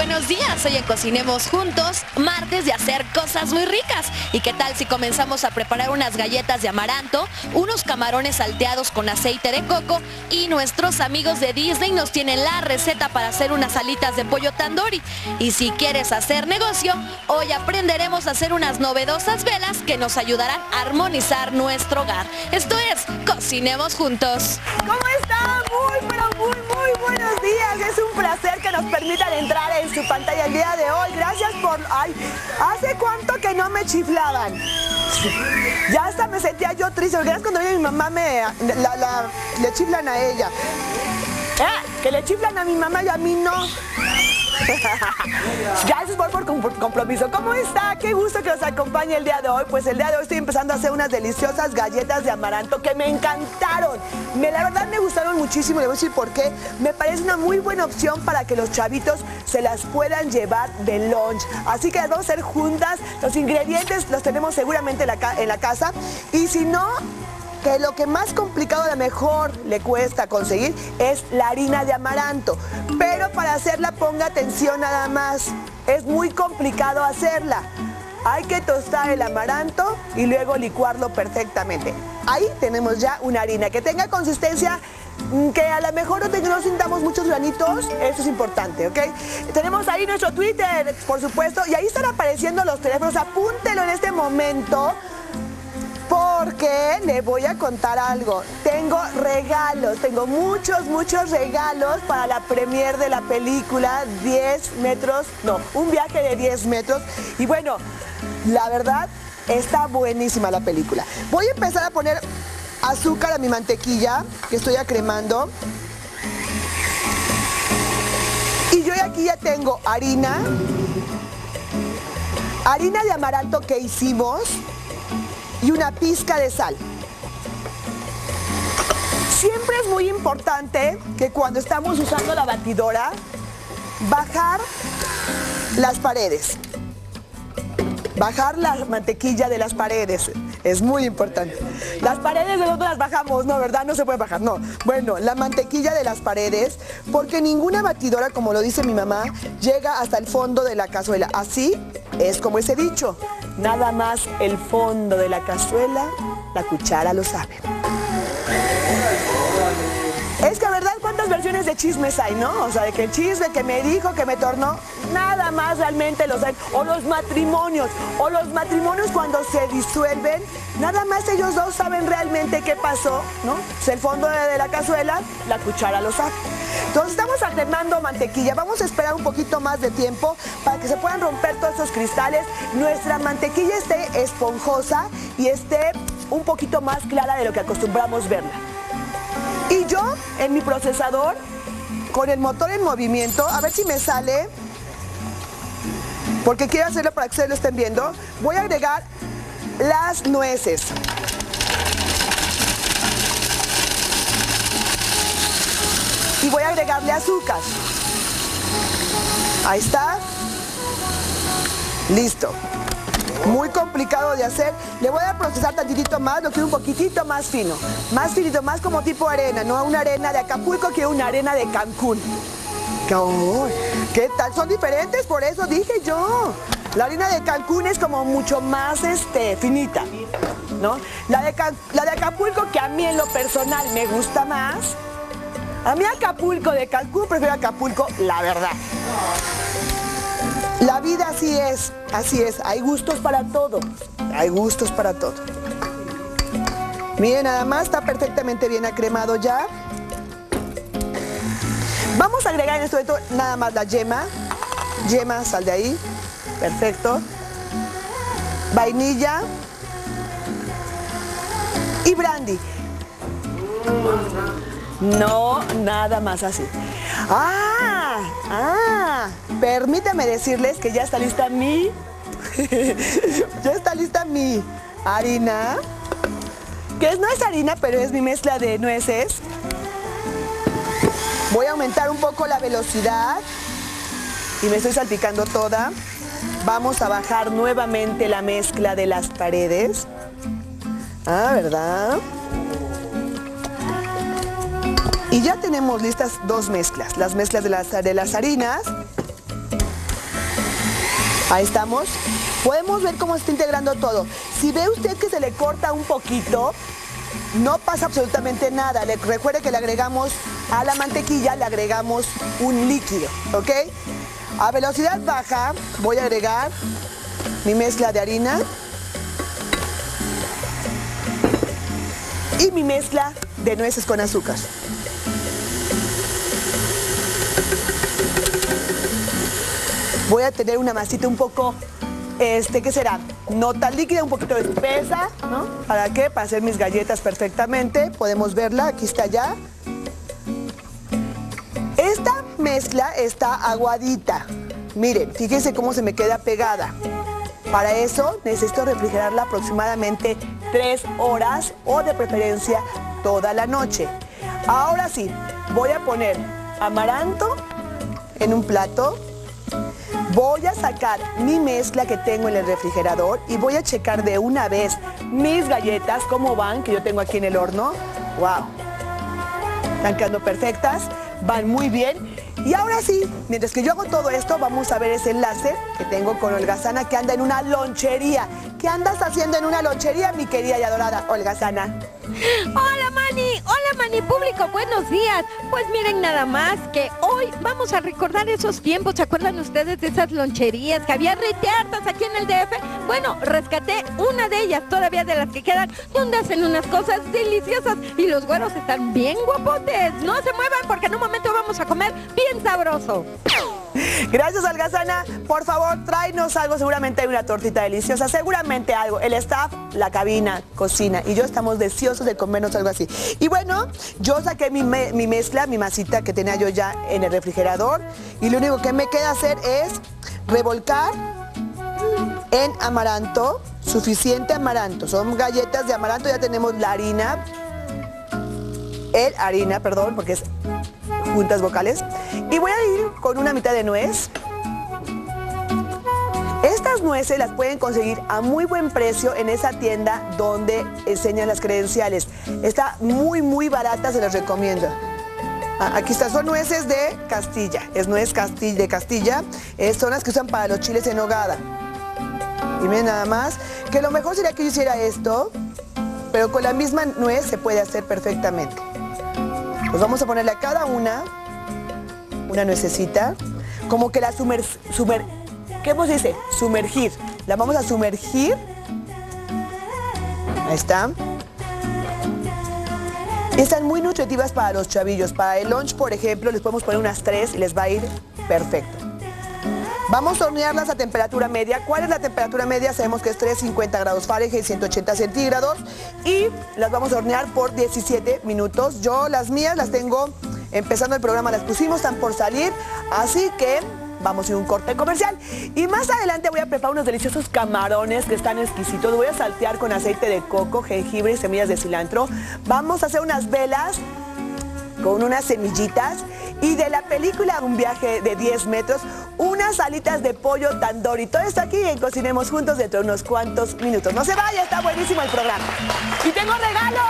buenos días. Hoy en Cocinemos Juntos, martes de hacer cosas muy ricas. ¿Y qué tal si comenzamos a preparar unas galletas de amaranto, unos camarones salteados con aceite de coco y nuestros amigos de Disney nos tienen la receta para hacer unas alitas de pollo tandoori? Y si quieres hacer negocio, hoy aprenderemos a hacer unas novedosas velas que nos ayudarán a armonizar nuestro hogar. Esto es Cocinemos Juntos. ¿Cómo están? Muy, pero muy, muy buenos días. Es un placer que nos permitan entrar en su pantalla el día de hoy. Gracias por... Ay, ¿hace cuánto que no me chiflaban? Ya hasta me sentía yo triste. Porque cuando viene mi mamá me... La- le chiflan a ella. Que le chiflan a mi mamá y a mí no. Gracias por, por com- compromiso. ¿Cómo está? Qué gusto que nos acompañe el día de hoy. Pues el día de hoy estoy empezando a hacer unas deliciosas galletas de amaranto que me encantaron. Me, la verdad me gustaron muchísimo, le voy a decir por qué. Me parece una muy buena opción para que los chavitos se las puedan llevar de lunch. Así que las vamos a hacer juntas. Los ingredientes los tenemos seguramente en la casa. Y si no, que lo que más complicado a lo mejor le cuesta conseguir es la harina de amaranto. Pero para hacerla ponga atención nada más. Es muy complicado hacerla. Hay que tostar el amaranto y luego licuarlo perfectamente. Ahí tenemos ya una harina que tenga consistencia mm, que a lo mejor no, no sintamos muchos granitos, eso es importante, ¿ok? Tenemos ahí nuestro Twitter, por supuesto, y ahí están apareciendo los teléfonos. Apúntelo en este momento porque le voy a contar algo. Tengo regalos, tengo muchos, muchos regalos para la premier de la película 10 metros, no, un viaje de 10 metros. Y bueno, la verdad, está buenísima la película. Voy a empezar a poner azúcar a mi mantequilla, que estoy acremando. Y yo aquí ya tengo harina, harina de amaranto que hicimos y una pizca de sal. Siempre es muy importante que cuando estamos usando la batidora, bajar las paredes. Bajar la mantequilla de las paredes. Es muy importante. Las paredes de dónde las bajamos, no, ¿verdad? No se puede bajar, no. Bueno, la mantequilla de las paredes, porque ninguna batidora, como lo dice mi mamá, llega hasta el fondo de la cazuela. Así es como ese dicho. Nada más el fondo de la cazuela, la cuchara lo sabe. Es que, ¿verdad? ¿Cuántas versiones de chismes hay, no? O sea, de que el chisme, que me dijo, que me tornó, nada más realmente los hay. O los matrimonios, o los matrimonios cuando se disuelven, nada más ellos dos saben realmente qué pasó, ¿no? Es el fondo de la cazuela, la cuchara lo sabe. Entonces estamos acremando mantequilla. Vamos a esperar un poquito más de tiempo para que se puedan romper todos esos cristales. Nuestra mantequilla esté esponjosa y esté un poquito más clara de lo que acostumbramos verla. Y yo en mi procesador, con el motor en movimiento, a ver si me sale, porque quiero hacerlo para que ustedes lo estén viendo, voy a agregar las nueces. Y voy a agregarle azúcar. Ahí está. Listo. Muy complicado de hacer. Le voy a procesar tantitito más, lo quiero un poquitito más fino. Más finito, más como tipo arena, no una arena de Acapulco, quiero una arena de Cancún. ¿Qué tal? Son diferentes, por eso dije yo. La harina de Cancún es como mucho más este, finita, ¿no? La de, la de Acapulco, que a mí en lo personal me gusta más. A mí Acapulco de Cancún prefiero Acapulco, la verdad. La vida así es, así es. Hay gustos para todo. Hay gustos para todo. Miren, nada más está perfectamente bien acremado ya. Vamos a agregar en este momento nada más la yema. Yema, sal de ahí. Perfecto. Vainilla. Y brandy. No, nada más así. Ah, ah, permítame decirles que ya está lista mi, ya está lista mi harina, que no es harina, pero es mi mezcla de nueces. Voy a aumentar un poco la velocidad y me estoy salpicando toda. Vamos a bajar nuevamente la mezcla de las paredes. Ah, ¿verdad? Y ya tenemos listas dos mezclas, las mezclas de las, de las harinas Ahí estamos. Podemos ver cómo se está integrando todo. Si ve usted que se le corta un poquito, no pasa absolutamente nada. Le, recuerde que le agregamos a la mantequilla, le agregamos un líquido, ¿ok? A velocidad baja voy a agregar mi mezcla de harina y mi mezcla de nueces con azúcar. Voy a tener una masita un poco, este, ¿qué será? No tan líquida, un poquito espesa, ¿no? ¿Para qué? Para hacer mis galletas perfectamente. Podemos verla, aquí está ya. Esta mezcla está aguadita. Miren, fíjense cómo se me queda pegada. Para eso necesito refrigerarla aproximadamente 3 horas o de preferencia toda la noche. Ahora sí, voy a poner amaranto en un plato. Voy a sacar mi mezcla que tengo en el refrigerador y voy a checar de una vez mis galletas, cómo van, que yo tengo aquí en el horno. ¡Wow! Están quedando perfectas, van muy bien. Y ahora sí, mientras que yo hago todo esto, vamos a ver ese enlace que tengo con Olgazana que anda en una lonchería. ¿Qué andas haciendo en una lonchería, mi querida y adorada Olgazana? Hola Mani, hola Mani público, buenos días. Pues miren nada más que hoy vamos a recordar esos tiempos, ¿se acuerdan ustedes de esas loncherías que había reteartas aquí en el DF? Bueno, rescaté una de ellas, todavía de las que quedan, donde hacen unas cosas deliciosas y los güeros están bien guapotes. No se muevan porque en un momento vamos a comer bien sabroso. Gracias, Algazana. Por favor, tráenos algo. Seguramente hay una tortita deliciosa. Seguramente algo. El staff, la cabina, cocina. Y yo estamos deseosos de comernos algo así. Y bueno, yo saqué mi, mi mezcla, mi masita que tenía yo ya en el refrigerador. Y lo único que me queda hacer es revolcar en amaranto. Suficiente amaranto. Son galletas de amaranto. Ya tenemos la harina. El harina, perdón, porque es juntas vocales. Y voy a ir con una mitad de nuez. Estas nueces las pueden conseguir a muy buen precio en esa tienda donde enseñan las credenciales. Está muy, muy barata, se las recomiendo. Ah, aquí está, son nueces de Castilla. Es nuez Castilla, de Castilla. son las que usan para los chiles en hogada. Y miren nada más, que lo mejor sería que yo hiciera esto, pero con la misma nuez se puede hacer perfectamente. Pues vamos a ponerle a cada una una nuececita, como que la sumer, sumer, ¿qué se dice? Sumergir. La vamos a sumergir. Ahí está. Están muy nutritivas para los chavillos. Para el lunch, por ejemplo, les podemos poner unas tres y les va a ir perfecto. Vamos a hornearlas a temperatura media. ¿Cuál es la temperatura media? Sabemos que es 350 grados Fahrenheit, 180 centígrados. Y las vamos a hornear por 17 minutos. Yo las mías las tengo empezando el programa, las pusimos, están por salir. Así que vamos a un corte comercial. Y más adelante voy a preparar unos deliciosos camarones que están exquisitos. Voy a saltear con aceite de coco, jengibre y semillas de cilantro. Vamos a hacer unas velas con unas semillitas y de la película Un viaje de 10 metros, unas alitas de pollo tandoori. Todo esto aquí en Cocinemos Juntos dentro de unos cuantos minutos. No se vaya, está buenísimo el programa. ¡Y tengo regalos!